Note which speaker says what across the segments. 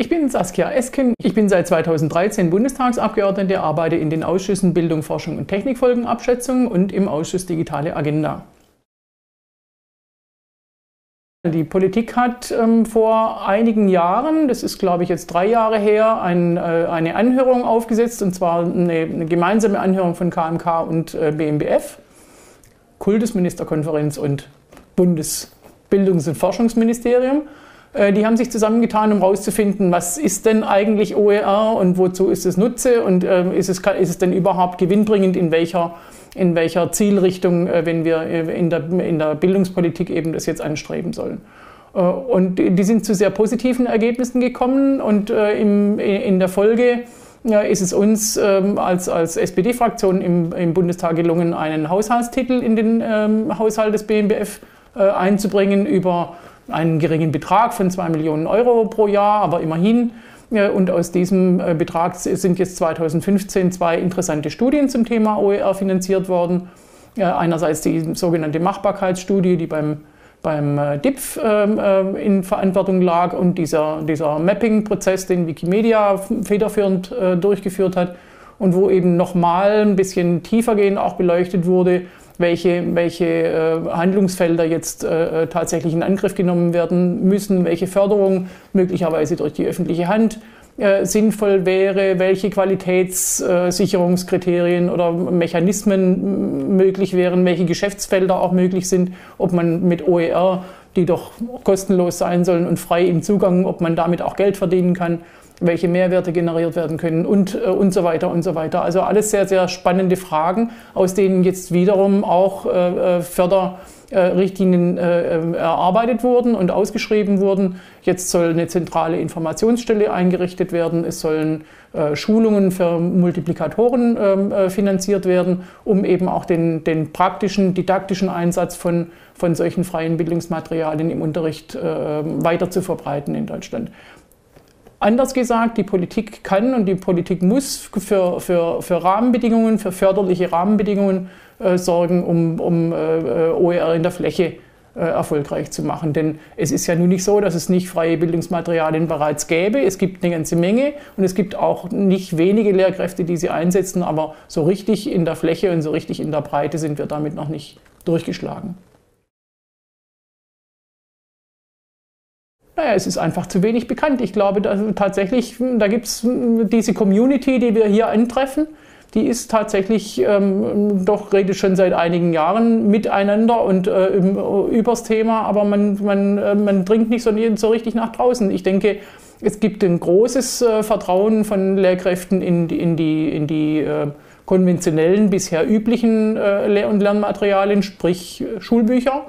Speaker 1: Ich bin Saskia Esken. Ich bin seit 2013 Bundestagsabgeordnete, arbeite in den Ausschüssen Bildung, Forschung und Technikfolgenabschätzung und im Ausschuss Digitale Agenda. Die Politik hat ähm, vor einigen Jahren, das ist glaube ich jetzt drei Jahre her, ein, äh, eine Anhörung aufgesetzt, und zwar eine, eine gemeinsame Anhörung von KMK und äh, BMBF, Kultusministerkonferenz und Bundesbildungs- und Forschungsministerium. Äh, die haben sich zusammengetan, um herauszufinden, was ist denn eigentlich OER und wozu ist es Nutze und äh, ist, es, ist es denn überhaupt gewinnbringend in welcher, in welcher Zielrichtung, äh, wenn wir in der, in der Bildungspolitik eben das jetzt anstreben sollen. Und die sind zu sehr positiven Ergebnissen gekommen und im, in der Folge ist es uns ähm, als, als SPD-Fraktion im, im, Bundestag gelungen, einen Haushaltstitel in den ähm, Haushalt des BMBF einzubringen über einen geringen Betrag von 2 Millionen Euro pro Jahr, aber immerhin. Und aus diesem äh, Betrag sind jetzt 2015 zwei interessante Studien zum Thema OER finanziert worden. Einerseits die sogenannte Machbarkeitsstudie, die beim, beim äh, DIPF ähm, äh, in Verantwortung lag und dieser, dieser Mapping-Prozess, den Wikimedia federführend durchgeführt hat und wo eben nochmal ein bisschen tiefergehend auch beleuchtet wurde, welche, welche äh, Handlungsfelder jetzt äh, tatsächlich in Angriff genommen werden müssen, welche Förderung möglicherweise durch die öffentliche Hand äh, sinnvoll wäre, welche Qualitätssicherungskriterien oder Mechanismen möglich wären, welche Geschäftsfelder auch möglich sind, ob man mit OER, die doch kostenlos sein sollen und frei im Zugang, ob man damit auch Geld verdienen kann welche Mehrwerte generiert werden können und, äh, und so weiter und so weiter. Also alles sehr, sehr spannende Fragen, aus denen jetzt wiederum auch äh, äh Förderrichtlinien äh, äh, erarbeitet wurden und ausgeschrieben wurden. Jetzt soll eine zentrale Informationsstelle eingerichtet werden. Es sollen äh, Schulungen für Multiplikatoren ähm, finanziert werden, um eben auch den, den praktischen, didaktischen Einsatz von, von solchen freien Bildungsmaterialien im Unterricht weiter zu verbreiten in Deutschland. Anders gesagt, die Politik kann und die Politik muss für, für, für Rahmenbedingungen, für förderliche Rahmenbedingungen äh, sorgen, um, um äh, OER in der Fläche äh, erfolgreich zu machen. Denn es ist ja nun nicht so, dass es nicht freie Bildungsmaterialien bereits gäbe. Es gibt eine ganze Menge und es gibt auch nicht wenige Lehrkräfte, die sie einsetzen, aber so richtig in der Fläche und so richtig in der Breite sind wir damit noch nicht durchgeschlagen. Naja, es ist einfach zu wenig bekannt. Ich glaube tatsächlich, da gibt es diese Community, die wir hier antreffen, die ist tatsächlich ähm, doch, redet schon seit einigen Jahren miteinander und äh, übers Thema, aber man, man, äh, man dringt nicht so, so, richtig nach draußen. Ich denke, es gibt ein großes äh, Vertrauen von Lehrkräften in, in die, in die äh, konventionellen, bisher üblichen äh, Lehr- und Lernmaterialien, sprich äh, Schulbücher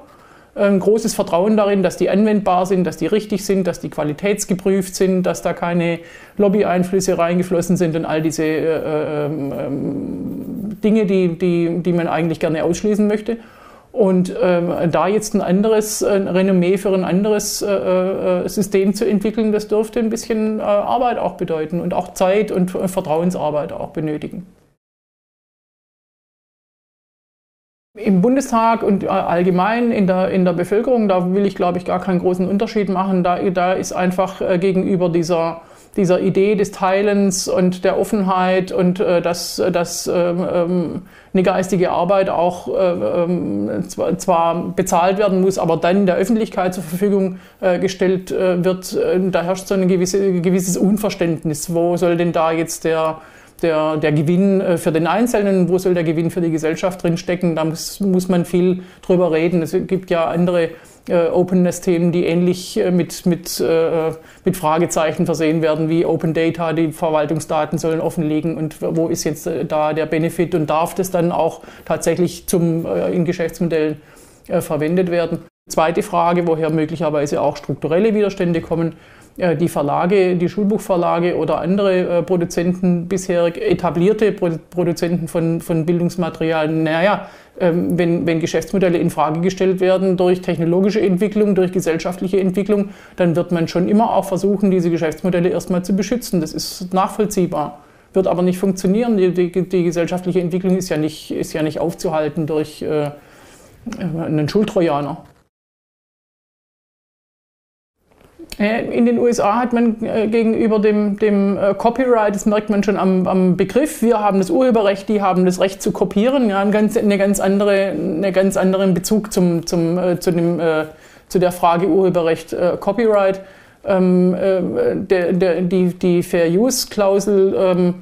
Speaker 1: ein großes Vertrauen darin, dass die anwendbar sind, dass die richtig sind, dass die qualitätsgeprüft sind, dass da keine Lobby-Einflüsse reingeflossen sind und all diese äh, ähm, ähm, Dinge, die, die, die man eigentlich gerne ausschließen möchte. Und äh, da jetzt ein anderes ein Renommee für ein anderes äh, äh System zu entwickeln, das dürfte ein bisschen äh, Arbeit auch bedeuten und auch Zeit und Vertrauensarbeit auch benötigen. Im Bundestag und äh, allgemein in der, in der Bevölkerung, da will ich, glaube ich, gar keinen großen Unterschied machen. Da, da ist einfach äh, gegenüber dieser, dieser Idee des Teilens und der Offenheit und äh, dass, dass ähm, ähm eine geistige Arbeit auch äh, ähm, zwar, bezahlt werden muss, aber dann der Öffentlichkeit zur Verfügung gestellt wird, da herrscht so ein gewisse, gewisses Unverständnis. Wo soll denn da jetzt der der, der Gewinn äh, für den Einzelnen, wo soll der Gewinn für die Gesellschaft drinstecken, da muss, muss man viel drüber reden. Es gibt ja andere äh, Openness-Themen, die ähnlich äh, mit, mit, äh, mit Fragezeichen versehen werden, wie Open Data, die Verwaltungsdaten sollen offenlegen. Und wo ist jetzt äh, da der Benefit? Und darf das dann auch tatsächlich zum, äh, in Geschäftsmodellen verwendet werden. Zweite Frage, woher möglicherweise auch strukturelle Widerstände kommen die Verlage, die Schulbuchverlage oder andere äh, Produzenten, bisherig etablierte Produzenten von, von Bildungsmaterialien, naja, ähm, wenn, wenn Geschäftsmodelle in Frage gestellt werden durch technologische Entwicklung, durch gesellschaftliche Entwicklung, dann wird man schon immer auch versuchen, diese Geschäftsmodelle erstmal zu beschützen. Das ist nachvollziehbar. Wird aber nicht funktionieren. Die, die, die gesellschaftliche Entwicklung ist ja nicht, ist ja nicht aufzuhalten durch äh, einen Schultrojaner. In den USA hat man äh, gegenüber dem, dem äh, Copyright, das merkt man schon am, am, Begriff, wir haben das Urheberrecht, die haben das Recht zu kopieren, ja, einen ganz, eine ganz andere, eine ganz anderen Bezug zum, zum, zu, dem, zu der Frage Urheberrecht, Copyright. Ähm, der, der, die, die Fair-Use-Klausel ähm,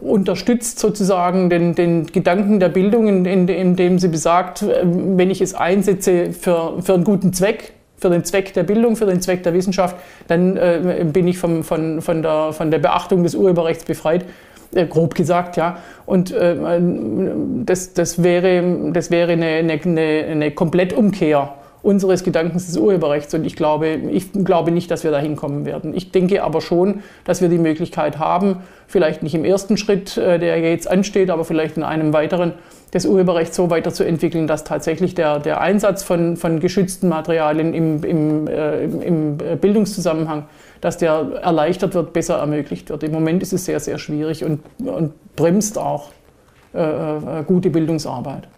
Speaker 1: unterstützt sozusagen den, den Gedanken der Bildung, indem in, in sie besagt, wenn ich es einsetze für, für einen guten Zweck, für den Zweck der Bildung, für den Zweck der Wissenschaft, dann äh, bin ich vom, von, von, der, von der Beachtung des Urheberrechts befreit. Äh, grob gesagt, ja. Und äh, das, das wäre, das wäre eine, eine, eine Komplettumkehr unseres Gedankens des Urheberrechts. Und ich glaube, ich glaube nicht, dass wir da hinkommen werden. Ich denke aber schon, dass wir die Möglichkeit haben, vielleicht nicht im ersten Schritt, äh, der jetzt ansteht, aber vielleicht in einem weiteren, das Urheberrecht so weiterzuentwickeln, dass tatsächlich der, der Einsatz von, von geschützten Materialien im, im, äh, im Bildungszusammenhang, dass der erleichtert wird, besser ermöglicht wird. Im Moment ist es sehr, sehr schwierig und, und bremst auch äh, äh gute Bildungsarbeit.